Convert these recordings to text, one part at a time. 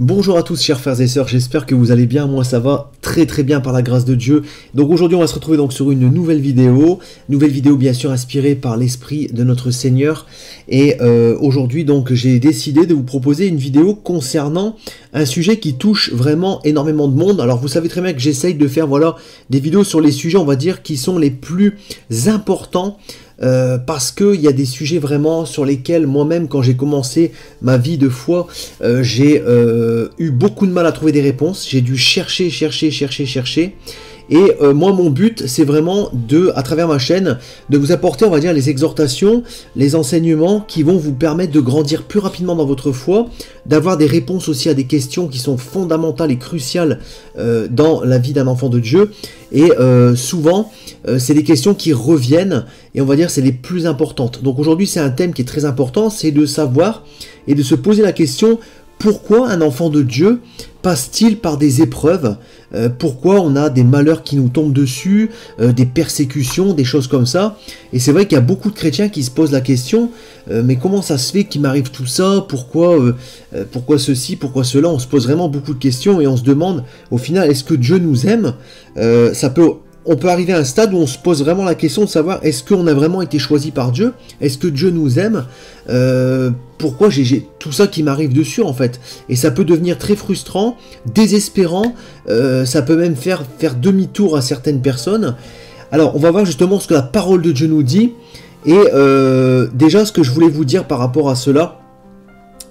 Bonjour à tous chers frères et sœurs, j'espère que vous allez bien, moi ça va très très bien par la grâce de Dieu. Donc aujourd'hui on va se retrouver sur une nouvelle vidéo, nouvelle vidéo bien sûr inspirée par l'Esprit de notre Seigneur. Et euh, aujourd'hui donc j'ai décidé de vous proposer une vidéo concernant un sujet qui touche vraiment énormément de monde. Alors vous savez très bien que j'essaye de faire voilà des vidéos sur les sujets on va dire qui sont les plus importants euh, parce qu'il y a des sujets vraiment sur lesquels moi-même, quand j'ai commencé ma vie de foi, euh, j'ai euh, eu beaucoup de mal à trouver des réponses. J'ai dû chercher, chercher, chercher, chercher. Et euh, moi, mon but, c'est vraiment de, à travers ma chaîne, de vous apporter, on va dire, les exhortations, les enseignements qui vont vous permettre de grandir plus rapidement dans votre foi, d'avoir des réponses aussi à des questions qui sont fondamentales et cruciales euh, dans la vie d'un enfant de Dieu. Et euh, souvent, c'est des questions qui reviennent, et on va dire c'est les plus importantes. Donc aujourd'hui, c'est un thème qui est très important, c'est de savoir et de se poser la question pourquoi un enfant de Dieu passe-t-il par des épreuves? Euh, Pourquoi on a des malheurs qui nous tombent dessus, euh, des persécutions, des choses comme ça? Et c'est vrai qu'il y a beaucoup de chrétiens qui se posent la question, euh, mais comment ça se fait qu'il m'arrive tout ça? Pourquoi, pourquoi ceci Pourquoi cela? On se pose vraiment beaucoup de questions et on se demande, au final, est-ce que Dieu nous aime? Ça peut on peut arriver à un stade où on se pose vraiment la question de savoir est-ce qu'on a vraiment été choisi par Dieu? Est-ce que Dieu nous aime? Euh, Pourquoi j'ai tout ça qui m'arrive dessus en fait? Et ça peut devenir très frustrant, désespérant, euh, ça peut même faire, faire demi-tour à certaines personnes. Alors on va voir justement ce que la parole de Dieu nous dit. Et euh, déjà ce que je voulais vous dire par rapport à cela,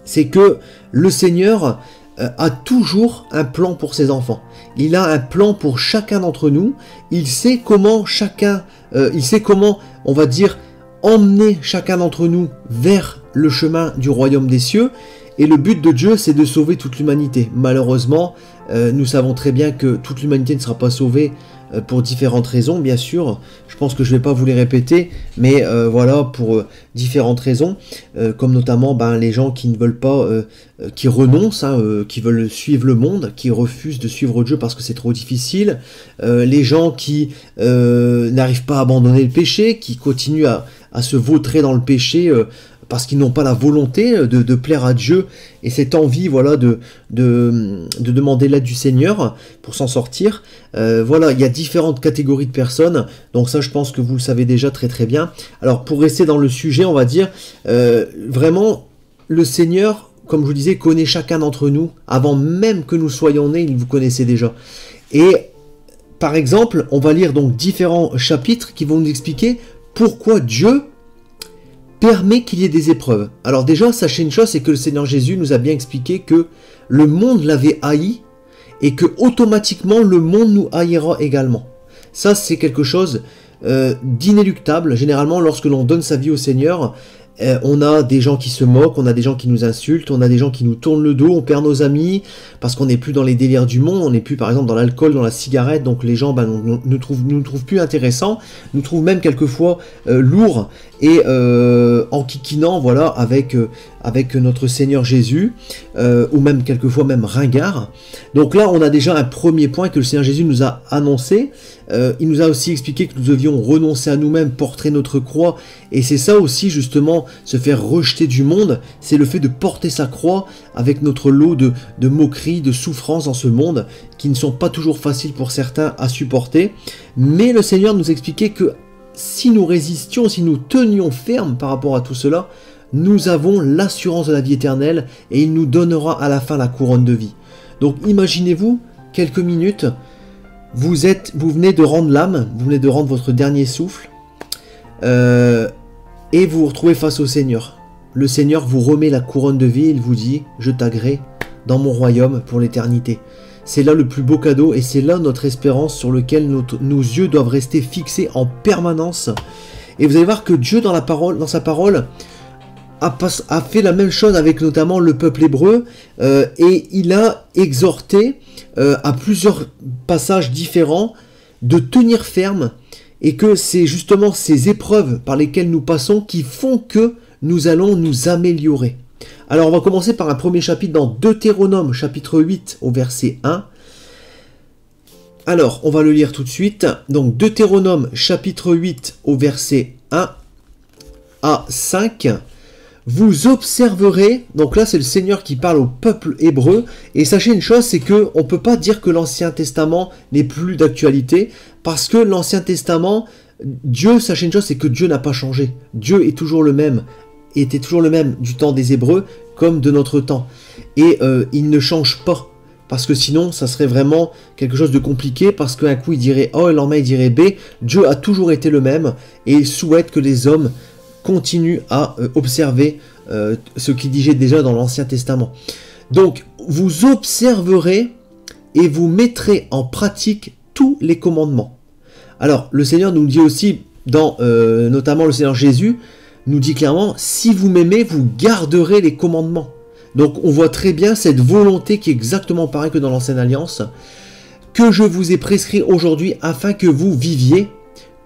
c'est que le Seigneur a toujours un plan pour ses enfants. Il a un plan pour chacun d'entre nous. Il sait comment chacun, euh, il sait comment, on va dire, emmener chacun d'entre nous vers le chemin du royaume des cieux. Et le but de Dieu, c'est de sauver toute l'humanité. Malheureusement, euh, nous savons très bien que toute l'humanité ne sera pas sauvée euh, pour différentes raisons, bien sûr. Je pense que je ne vais pas vous les répéter, mais euh, voilà, pour différentes raisons, comme notamment ben, les gens qui ne veulent pas, qui renoncent, hein, qui veulent suivre le monde, qui refusent de suivre Dieu parce que c'est trop difficile, les gens qui n'arrivent pas à abandonner le péché, qui continuent à, à se vautrer dans le péché parce qu'ils n'ont pas la volonté de, plaire à Dieu et cette envie voilà de, de, demander l'aide du Seigneur pour s'en sortir. Euh, voilà, il y a différentes catégories de personnes, donc ça je pense que vous le savez déjà très très bien. Alors pour rester dans le sujet, on va dire, euh, vraiment, le Seigneur, comme je vous disais, connaît chacun d'entre nous, avant même que nous soyons nés, il vous connaissait déjà. Et par exemple, on va lire donc différents chapitres qui vont nous expliquer pourquoi Dieu permet qu'il y ait des épreuves. Alors déjà, sachez une chose, c'est que le Seigneur Jésus nous a bien expliqué que le monde l'avait haï et que automatiquement le monde nous haïra également. Ça, c'est quelque chose euh, d'inéluctable. Généralement, lorsque l'on donne sa vie au Seigneur, euh, on a des gens qui se moquent, on a des gens qui nous insultent, on a des gens qui nous tournent le dos, on perd nos amis parce qu'on n'est plus dans les délires du monde, on n'est plus par exemple dans l'alcool, dans la cigarette, donc les gens ben, nous, trouvent, plus intéressants, nous trouvent même quelquefois euh, lourds et en kikinant voilà avec avec notre Seigneur Jésus ou même quelquefois même ringard. Donc là on a déjà un premier point que le Seigneur Jésus nous a annoncé. il nous a aussi expliqué que nous devions renoncer à nous-mêmes, porter notre croix et c'est ça aussi justement se faire rejeter du monde, c'est le fait de porter sa croix avec notre lot de, de moqueries, de souffrances dans ce monde, qui ne sont pas toujours faciles pour certains à supporter. Mais le Seigneur nous expliquait que si nous résistions, si nous tenions ferme par rapport à tout cela, nous avons l'assurance de la vie éternelle et il nous donnera à la fin la couronne de vie. Donc imaginez-vous, quelques minutes, vous êtes, vous venez de rendre l'âme, vous venez de rendre votre dernier souffle, euh, et vous vous retrouvez face au Seigneur. Le Seigneur vous remet la couronne de vie, il vous dit, je t'agrée dans mon royaume pour l'éternité. C'est là le plus beau cadeau et c'est là notre espérance sur lequel nos, yeux doivent rester fixés en permanence. Et vous allez voir que Dieu dans sa parole a, fait la même chose avec notamment le peuple hébreu euh, et il a exhorté euh, à plusieurs passages différents de tenir ferme et que c'est justement ces épreuves par lesquelles nous passons qui font que nous allons nous améliorer. Alors on va commencer par un premier chapitre dans Deutéronome chapitre 8 au verset 1. Alors on va le lire tout de suite. Donc Deutéronome chapitre 8 au verset 1 à 5. Vous observerez, donc là c'est le Seigneur qui parle au peuple hébreu, et sachez une chose, c'est que on peut pas dire que l'Ancien Testament n'est plus d'actualité, parce que l'Ancien Testament, Dieu, sachez une chose, c'est que Dieu n'a pas changé. Dieu est toujours le même, était toujours le même du temps des Hébreux comme de notre temps. Et euh, il ne change pas. Parce que sinon, ça serait vraiment quelque chose de compliqué, parce qu'un coup il dirait A et lendemain il dirait B. Dieu a toujours été le même, et il souhaite que les hommes continue à euh, observer euh, ce qu'il disait déjà dans l'Ancien Testament. Donc, vous observerez et vous mettrez en pratique tous les commandements. Alors, le Seigneur nous dit aussi, dans euh, notamment le Seigneur Jésus, nous dit clairement, si vous m'aimez, vous garderez les commandements. Donc, on voit très bien cette volonté qui est exactement pareille que dans l'Ancienne Alliance, que je vous ai prescrit aujourd'hui afin que vous viviez,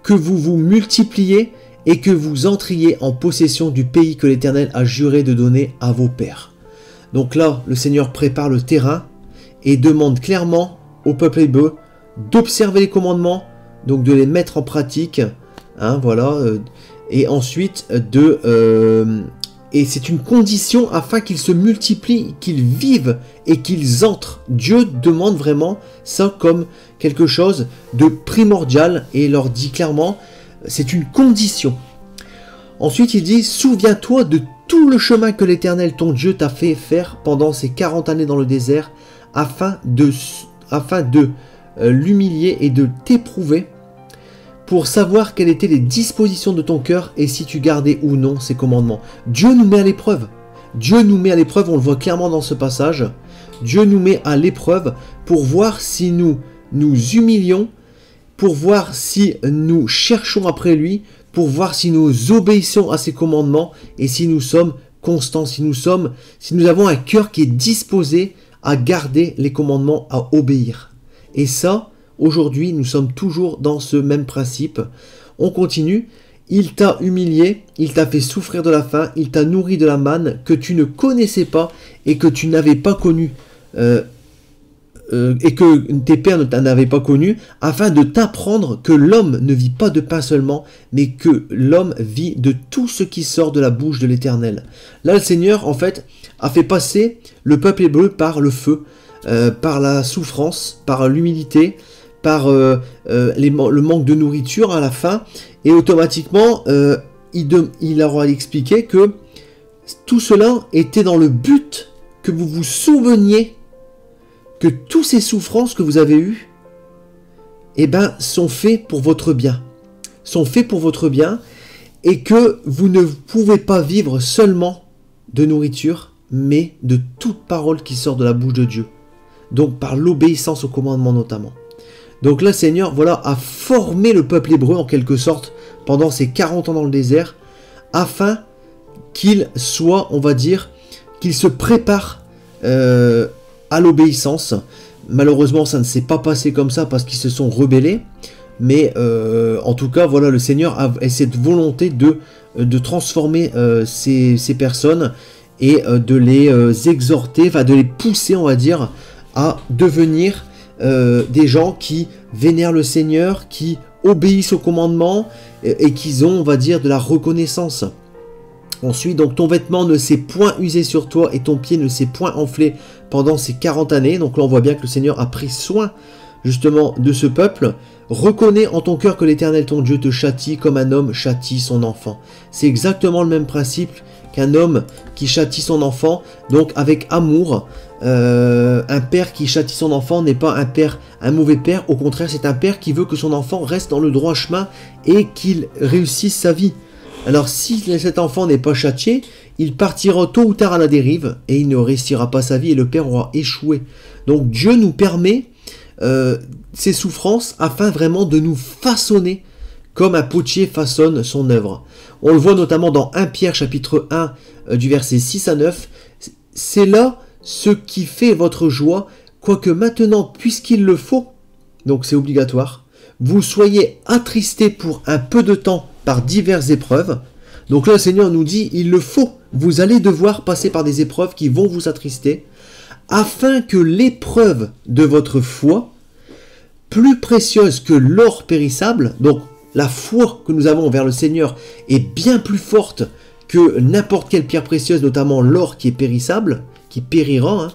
que vous vous multipliez et que vous entriez en possession du pays que l'Éternel a juré de donner à vos pères. Donc là, le Seigneur prépare le terrain et demande clairement au peuple hébreu d'observer les commandements, donc de les mettre en pratique, hein, voilà, euh, et ensuite de... Euh, et c'est une condition afin qu'ils se multiplient, qu'ils vivent et qu'ils entrent. Dieu demande vraiment ça comme quelque chose de primordial et leur dit clairement, c'est une condition. Ensuite, il dit Souviens-toi de tout le chemin que l'Éternel ton Dieu t'a fait faire pendant ces 40 années dans le désert, afin de, euh, l'humilier et de t'éprouver, pour savoir quelles étaient les dispositions de ton cœur et si tu gardais ou non ses commandements. Dieu nous met à l'épreuve. Dieu nous met à l'épreuve, on le voit clairement dans ce passage. Dieu nous met à l'épreuve pour voir si nous nous humilions pour voir si nous cherchons après lui, pour voir si nous obéissons à ses commandements et si nous sommes constants, si nous sommes, si nous avons un cœur qui est disposé à garder les commandements, à obéir. Et ça, aujourd'hui, nous sommes toujours dans ce même principe. On continue. Il t'a humilié, il t'a fait souffrir de la faim, il t'a nourri de la manne que tu ne connaissais pas et que tu n'avais pas connu. Euh, euh, et que tes pères ne t'en avaient pas connu, afin de t'apprendre que l'homme ne vit pas de pain seulement, mais que l'homme vit de tout ce qui sort de la bouche de l'Éternel. Là, le Seigneur, en fait, a fait passer le peuple hébreu par le feu, euh, par la souffrance, par l'humilité, par euh, le manque de nourriture à la fin, et automatiquement, il, il leur a expliqué que tout cela était dans le but que vous vous souveniez que toutes ces souffrances que vous avez eues, eh ben, sont faits pour votre bien. Sont faits pour votre bien et que vous ne pouvez pas vivre seulement de nourriture, mais de toute parole qui sort de la bouche de Dieu. Donc par l'obéissance au commandement notamment. Donc là, Seigneur, voilà, a formé le peuple hébreu en quelque sorte pendant ces 40 ans dans le désert, afin qu'il soit, on va dire, qu'il se prépare euh, à l'obéissance. Malheureusement, ça ne s'est pas passé comme ça parce qu'ils se sont rebellés. Mais euh, en tout cas, voilà, le Seigneur a cette volonté de, de transformer euh, ces, personnes et euh, de les exhorter, enfin de les pousser, on va dire, à devenir des gens qui vénèrent le Seigneur, qui obéissent au commandement et, et qui ont, on va dire, de la reconnaissance. Ensuite, donc ton vêtement ne s'est point usé sur toi et ton pied ne s'est point enflé pendant ces 40 années. Donc là, on voit bien que le Seigneur a pris soin justement de ce peuple. Reconnais en ton cœur que l'Éternel ton Dieu te châtie comme un homme châtie son enfant. C'est exactement le même principe qu'un homme qui châtie son enfant, donc avec amour. Euh, un père qui châtie son enfant n'est pas un père, un mauvais père. Au contraire, c'est un père qui veut que son enfant reste dans le droit chemin et qu'il réussisse sa vie. Alors si cet enfant n'est pas châtié, il partira tôt ou tard à la dérive et il ne réussira pas sa vie et le Père aura échoué. Donc Dieu nous permet euh, ces souffrances afin vraiment de nous façonner comme un potier façonne son œuvre. On le voit notamment dans 1 Pierre chapitre 1 euh, du verset 6 à 9. C'est là ce qui fait votre joie, quoique maintenant, puisqu'il le faut, donc c'est obligatoire, vous soyez attristés pour un peu de temps par diverses épreuves. Donc le Seigneur nous dit, il le faut. Vous allez devoir passer par des épreuves qui vont vous attrister, afin que l'épreuve de votre foi, plus précieuse que l'or périssable, donc la foi que nous avons envers le Seigneur est bien plus forte que n'importe quelle pierre précieuse, notamment l'or qui est périssable, qui périra, hein,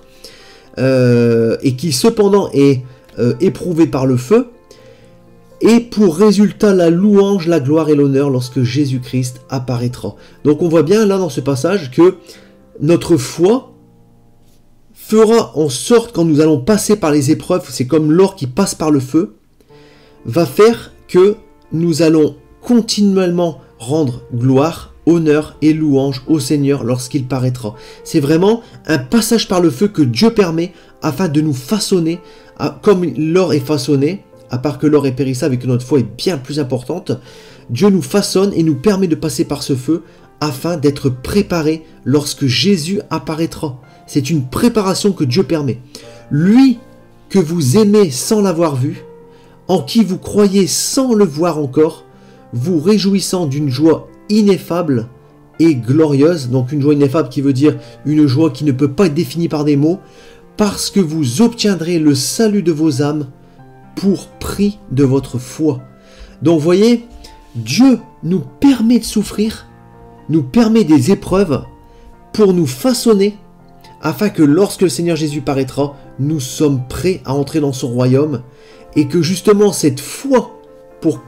euh, et qui cependant est euh, éprouvé par le feu, et pour résultat la louange, la gloire et l'honneur lorsque Jésus-Christ apparaîtra. Donc on voit bien là dans ce passage que notre foi fera en sorte quand nous allons passer par les épreuves, c'est comme l'or qui passe par le feu, va faire que nous allons continuellement rendre gloire, honneur et louange au Seigneur lorsqu'il paraîtra. C'est vraiment un passage par le feu que Dieu permet afin de nous façonner comme l'or est façonné, à part que l'or est périssable et que notre foi est bien plus importante, Dieu nous façonne et nous permet de passer par ce feu afin d'être préparés lorsque Jésus apparaîtra. C'est une préparation que Dieu permet. Lui que vous aimez sans l'avoir vu, en qui vous croyez sans le voir encore, vous réjouissant d'une joie ineffable et glorieuse, donc une joie ineffable qui veut dire une joie qui ne peut pas être définie par des mots, parce que vous obtiendrez le salut de vos âmes pour prix de votre foi. Donc voyez, Dieu nous permet de souffrir, nous permet des épreuves pour nous façonner, afin que lorsque le Seigneur Jésus paraîtra, nous sommes prêts à entrer dans son royaume, et que justement cette foi pour,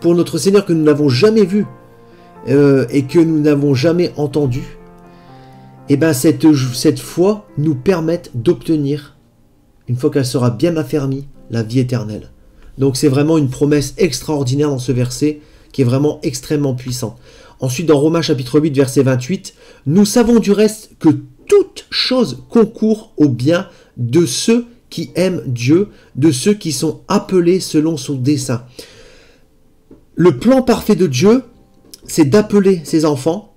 pour notre Seigneur que nous n'avons jamais vu euh, et que nous n'avons jamais entendu, et eh bien cette, cette foi nous permette d'obtenir, une fois qu'elle sera bien affermie, la vie éternelle. Donc c'est vraiment une promesse extraordinaire dans ce verset qui est vraiment extrêmement puissant. Ensuite, dans Romains chapitre 8, verset 28, nous savons du reste que toute chose concourt au bien de ceux qui aiment Dieu, de ceux qui sont appelés selon son dessein. Le plan parfait de Dieu, c'est d'appeler ses enfants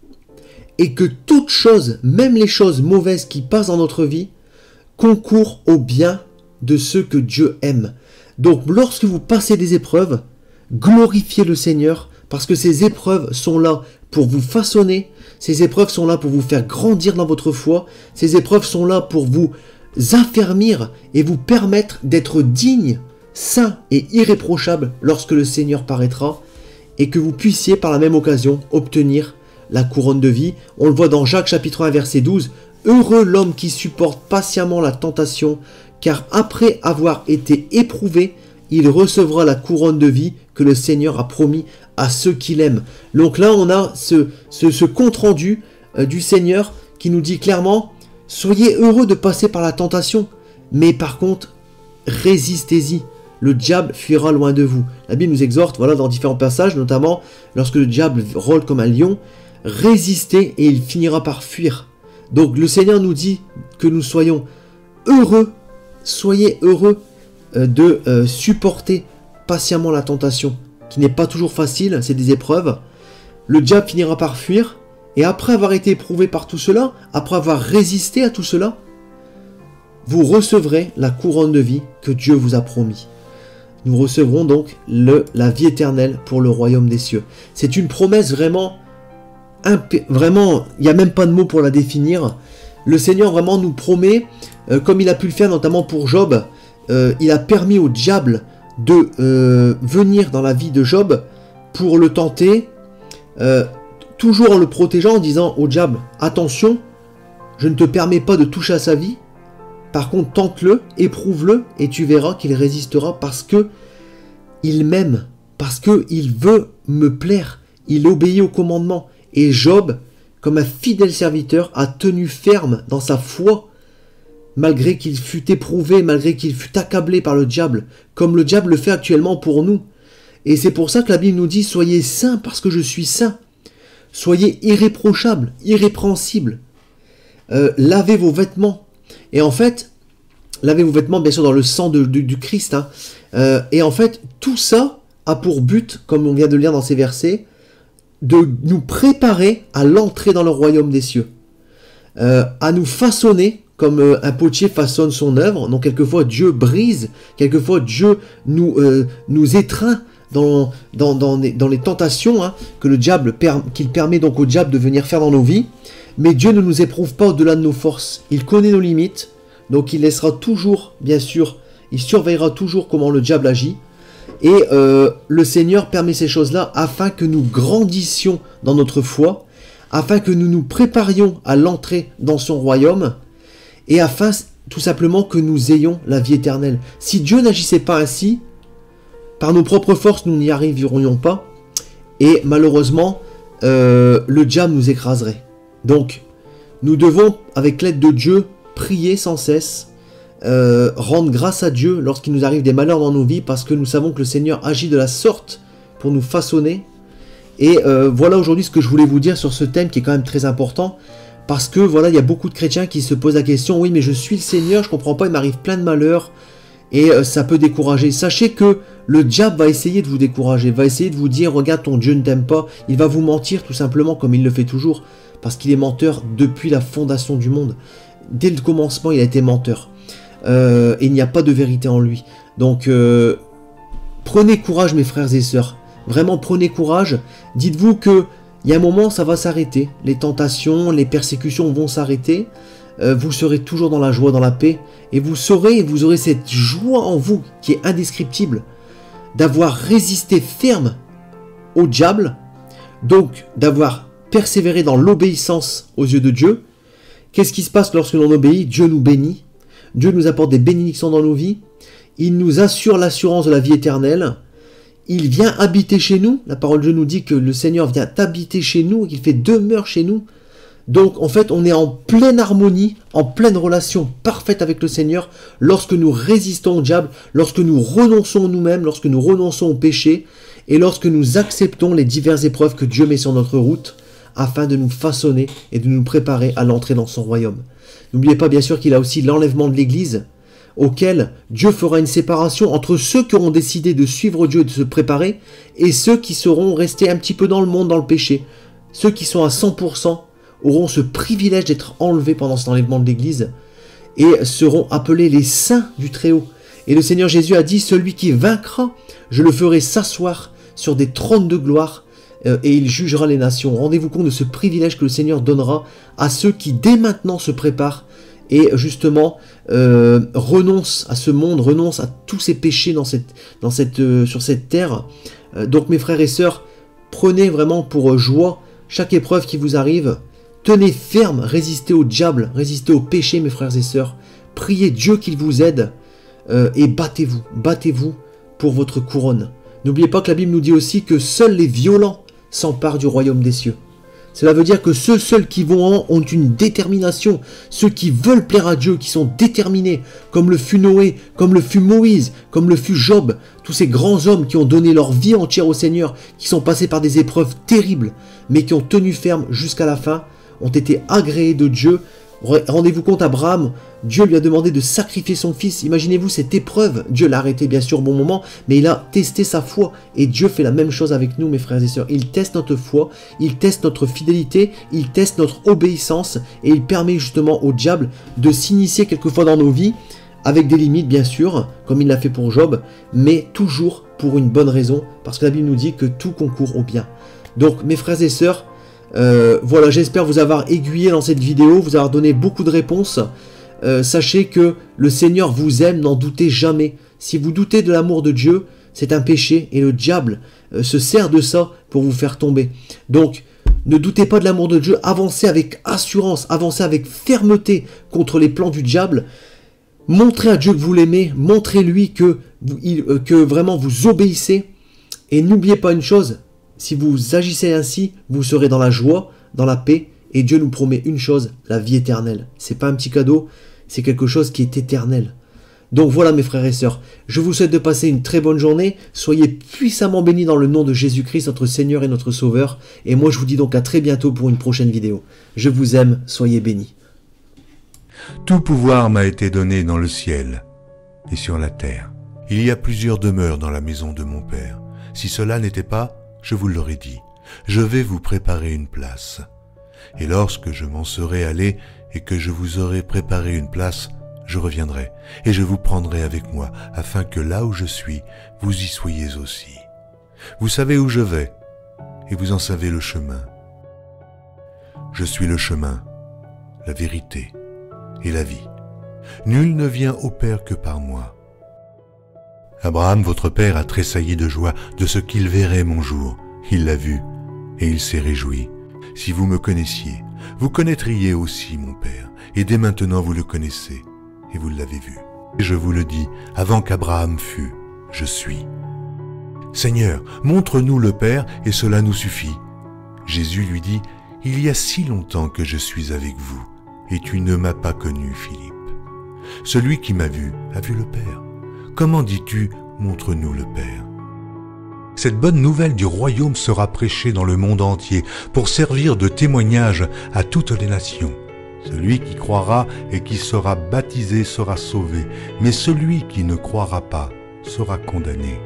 et que toute chose, même les choses mauvaises qui passent dans notre vie, concourent au bien de ceux que Dieu aime. Donc lorsque vous passez des épreuves, glorifiez le Seigneur parce que ces épreuves sont là pour vous façonner, ces épreuves sont là pour vous faire grandir dans votre foi, ces épreuves sont là pour vous affermir et vous permettre d'être digne, saint et irréprochable lorsque le Seigneur paraîtra et que vous puissiez par la même occasion obtenir la couronne de vie. On le voit dans Jacques chapitre 1 verset 12. Heureux l'homme qui supporte patiemment la tentation, car après avoir été éprouvé, il recevra la couronne de vie que le Seigneur a promis à ceux qui l'aiment. Donc là, on a ce, compte-rendu euh, du Seigneur qui nous dit clairement, soyez heureux de passer par la tentation, mais par contre, résistez-y. Le diable fuira loin de vous. La Bible nous exhorte, voilà, dans différents passages, notamment lorsque le diable rôle comme un lion, résister et il finira par fuir. Donc le Seigneur nous dit que nous soyons heureux, soyez heureux euh, de euh, supporter patiemment la tentation, qui n'est pas toujours facile, c'est des épreuves. Le diable finira par fuir, et après avoir été éprouvé par tout cela, après avoir résisté à tout cela, vous recevrez la couronne de vie que Dieu vous a promis. Nous recevrons donc le, la vie éternelle pour le royaume des cieux. C'est une promesse vraiment vraiment, il n'y a même pas de mots pour la définir. Le Seigneur vraiment nous promet, euh, comme il a pu le faire notamment pour Job, euh, il a permis au diable de euh, venir dans la vie de Job pour le tenter, toujours en le protégeant, en disant au diable, attention, je ne te permets pas de toucher à sa vie, par contre tente-le, éprouve-le, et tu verras qu'il résistera parce que il m'aime, parce qu'il veut me plaire, il obéit au commandement. Et Job, comme un fidèle serviteur, a tenu ferme dans sa foi, malgré qu'il fût éprouvé, malgré qu'il fût accablé par le diable, comme le diable le fait actuellement pour nous. Et c'est pour ça que la Bible nous dit, soyez saints parce que je suis saint. Soyez irréprochables, irrépréhensibles. Euh, lavez vos vêtements. Et en fait, lavez vos vêtements, bien sûr, dans le sang du Christ. Hein. Euh, et en fait, tout ça a pour but, comme on vient de lire dans ces versets, de nous préparer à l'entrée dans le royaume des cieux, euh, à nous façonner comme euh, un potier façonne son œuvre. Donc quelquefois Dieu brise, quelquefois Dieu nous, euh, nous étreint dans, dans, dans, les, tentations hein, que le diable qu'il permet donc au diable de venir faire dans nos vies. Mais Dieu ne nous éprouve pas au-delà de nos forces. Il connaît nos limites, donc il laissera toujours, bien sûr, il surveillera toujours comment le diable agit. Et euh, le Seigneur permet ces choses-là afin que nous grandissions dans notre foi, afin que nous nous préparions à l'entrée dans son royaume, et afin tout simplement que nous ayons la vie éternelle. Si Dieu n'agissait pas ainsi, par nos propres forces, nous n'y arriverions pas, et malheureusement, euh, le diable nous écraserait. Donc, nous devons, avec l'aide de Dieu, prier sans cesse, euh, rendre grâce à Dieu lorsqu'il nous arrive des malheurs dans nos vies, parce que nous savons que le Seigneur agit de la sorte pour nous façonner. Et euh, voilà aujourd'hui ce que je voulais vous dire sur ce thème qui est quand même très important. Parce que voilà, il y a beaucoup de chrétiens qui se posent la question, oui mais je suis le Seigneur, je comprends pas, il m'arrive plein de malheurs et euh, ça peut décourager. Sachez que le diable va essayer de vous décourager, va essayer de vous dire regarde ton Dieu ne t'aime pas, il va vous mentir tout simplement comme il le fait toujours, parce qu'il est menteur depuis la fondation du monde. Dès le commencement, il a été menteur. Euh, et il n'y a pas de vérité en lui. Donc euh, prenez courage mes frères et sœurs. Vraiment prenez courage. Dites-vous que il y a un moment ça va s'arrêter. Les tentations, les persécutions vont s'arrêter. Euh, vous serez toujours dans la joie, dans la paix. Et vous saurez, vous aurez cette joie en vous qui est indescriptible d'avoir résisté ferme au diable. Donc d'avoir persévéré dans l'obéissance aux yeux de Dieu. Qu'est-ce qui se passe lorsque l'on obéit? Dieu nous bénit. Dieu nous apporte des bénédictions dans nos vies. Il nous assure l'assurance de la vie éternelle. Il vient habiter chez nous. La parole de Dieu nous dit que le Seigneur vient habiter chez nous, qu'il fait demeure chez nous. Donc en fait, on est en pleine harmonie, en pleine relation parfaite avec le Seigneur lorsque nous résistons au diable, lorsque nous renonçons nous-mêmes, lorsque nous renonçons au péché et lorsque nous acceptons les diverses épreuves que Dieu met sur notre route afin de nous façonner et de nous préparer à l'entrée dans son royaume. N'oubliez pas bien sûr qu'il a aussi l'enlèvement de l'Église, auquel Dieu fera une séparation entre ceux qui auront décidé de suivre Dieu et de se préparer, et ceux qui seront restés un petit peu dans le monde, dans le péché. Ceux qui sont à 100% auront ce privilège d'être enlevés pendant cet enlèvement de l'Église, et seront appelés les saints du Très-Haut. Et le Seigneur Jésus a dit, celui qui vaincra, je le ferai s'asseoir sur des trônes de gloire, euh, et il jugera les nations. Rendez-vous compte de ce privilège que le Seigneur donnera à ceux qui dès maintenant se préparent et justement euh, renoncent à ce monde, renoncent à tous ces péchés dans cette, euh, sur cette terre. donc mes frères et sœurs, prenez vraiment pour joie chaque épreuve qui vous arrive. Tenez ferme, résistez au diable, résistez au péché mes frères et sœurs. Priez Dieu qu'il vous aide et battez-vous, battez-vous pour votre couronne. N'oubliez pas que la Bible nous dit aussi que seuls les violents s'emparent du royaume des cieux. Cela veut dire que ceux seuls qui vont en ont une détermination, ceux qui veulent plaire à Dieu, qui sont déterminés, comme le fut Noé, comme le fut Moïse, comme le fut Job, tous ces grands hommes qui ont donné leur vie entière au Seigneur, qui sont passés par des épreuves terribles, mais qui ont tenu ferme jusqu'à la fin, ont été agréés de Dieu Rendez-vous compte, Abraham, Dieu lui a demandé de sacrifier son fils. Imaginez-vous cette épreuve. Dieu l'a arrêté bien sûr au bon moment, mais il a testé sa foi. Et Dieu fait la même chose avec nous, mes frères et sœurs. Il teste notre foi, il teste notre fidélité, il teste notre obéissance, et il permet justement au diable de s'initier quelquefois dans nos vies, avec des limites bien sûr, comme il l'a fait pour Job, mais toujours pour une bonne raison, parce que la Bible nous dit que tout concourt au bien. Donc mes frères et sœurs, euh, voilà, j'espère vous avoir aiguillé dans cette vidéo, vous avoir donné beaucoup de réponses. Euh, sachez que le Seigneur vous aime, n'en doutez jamais. Si vous doutez de l'amour de Dieu, c'est un péché et le diable euh, se sert de ça pour vous faire tomber. Donc, ne doutez pas de l'amour de Dieu, avancez avec assurance, avancez avec fermeté contre les plans du diable. Montrez à Dieu que vous l'aimez, montrez-lui que, que vraiment vous obéissez. Et n'oubliez pas une chose, si vous agissez ainsi, vous serez dans la joie, dans la paix, et Dieu nous promet une chose, la vie éternelle. C'est pas un petit cadeau, c'est quelque chose qui est éternel. Donc voilà mes frères et sœurs, je vous souhaite de passer une très bonne journée, soyez puissamment bénis dans le nom de Jésus-Christ, notre Seigneur et notre Sauveur, et moi je vous dis donc à très bientôt pour une prochaine vidéo. Je vous aime, soyez bénis. Tout pouvoir m'a été donné dans le ciel et sur la terre. Il y a plusieurs demeures dans la maison de mon Père. Si cela n'était pas, je vous l'aurais dit, je vais vous préparer une place. Et lorsque je m'en serai allé et que je vous aurai préparé une place, je reviendrai et je vous prendrai avec moi, afin que là où je suis, vous y soyez aussi. Vous savez où je vais, et vous en savez le chemin. Je suis le chemin, la vérité et la vie. Nul ne vient au Père que par moi. Abraham, votre père, a tressailli de joie de ce qu'il verrait mon jour. Il l'a vu, et il s'est réjoui. Si vous me connaissiez, vous connaîtriez aussi mon Père, et dès maintenant vous le connaissez, et vous l'avez vu. Et je vous le dis, avant qu'Abraham fût, je suis. Seigneur, montre-nous le Père, et cela nous suffit. Jésus lui dit, Il y a si longtemps que je suis avec vous, et tu ne m'as pas connu, Philippe. Celui qui m'a vu a vu le Père. Comment dis-tu, montre-nous le Père? Cette bonne nouvelle du royaume sera prêchée dans le monde entier pour servir de témoignage à toutes les nations. Celui qui croira et qui sera baptisé sera sauvé, mais celui qui ne croira pas sera condamné.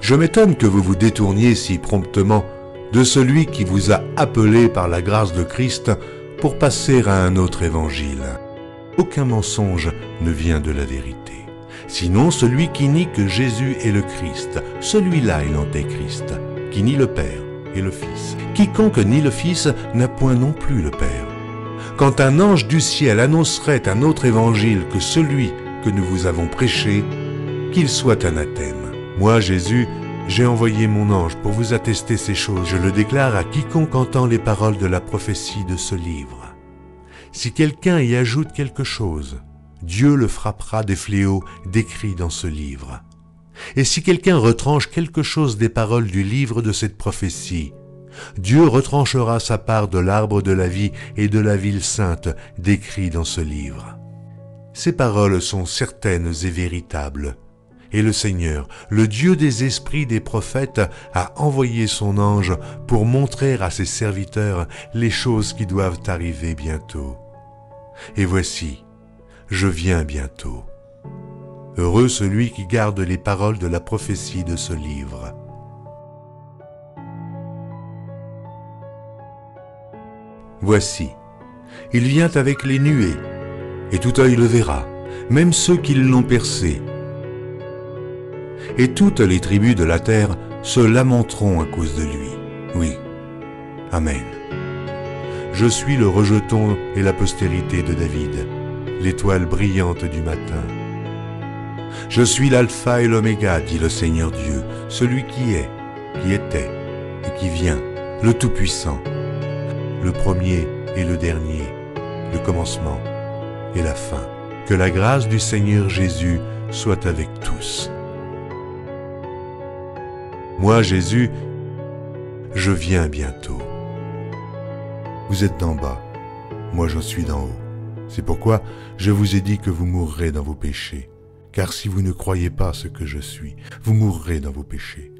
Je m'étonne que vous vous détourniez si promptement de celui qui vous a appelé par la grâce de Christ pour passer à un autre évangile. Aucun mensonge ne vient de la vérité. Sinon celui qui nie que Jésus est le Christ, celui-là est l'antéchrist, qui nie le Père et le Fils. Quiconque nie le Fils n'a point non plus le Père. Quand un ange du ciel annoncerait un autre évangile que celui que nous vous avons prêché, qu'il soit anathème. Moi, Jésus, j'ai envoyé mon ange pour vous attester ces choses. Je le déclare à quiconque entend les paroles de la prophétie de ce livre. Si quelqu'un y ajoute quelque chose, Dieu le frappera des fléaux décrits dans ce livre. Et si quelqu'un retranche quelque chose des paroles du livre de cette prophétie, Dieu retranchera sa part de l'arbre de la vie et de la ville sainte décrits dans ce livre. Ces paroles sont certaines et véritables. Et le Seigneur, le Dieu des esprits des prophètes, a envoyé son ange pour montrer à ses serviteurs les choses qui doivent arriver bientôt. Et voici, je viens bientôt. Heureux celui qui garde les paroles de la prophétie de ce livre. Voici, il vient avec les nuées, et tout œil le verra, même ceux qui l'ont percé. Et toutes les tribus de la terre se lamenteront à cause de lui. Oui. Amen. Je suis le rejeton et la postérité de David, l'étoile brillante du matin. Je suis l'alpha et l'oméga, dit le Seigneur Dieu, celui qui est, qui était et qui vient, le Tout-Puissant le premier et le dernier, le commencement et la fin. Que la grâce du Seigneur Jésus soit avec tous. Moi, Jésus, je viens bientôt. Vous êtes d'en bas, moi je suis d'en haut. C'est pourquoi je vous ai dit que vous mourrez dans vos péchés. Car si vous ne croyez pas ce que je suis, vous mourrez dans vos péchés.